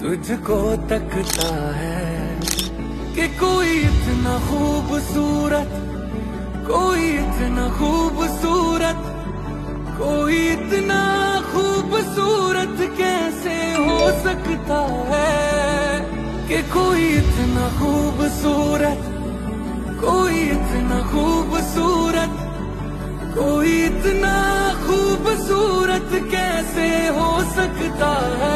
तुझको तकता है कि कोई इतना खूबसूरत, कोई इतना खूबसूरत, कोई इतना खूबसूरत कैसे हो सकता है कि कोई इतना खूबसूरत, कोई इतना खूबसूरत, कोई इतना खूबसूरत कैसे हो सकता है?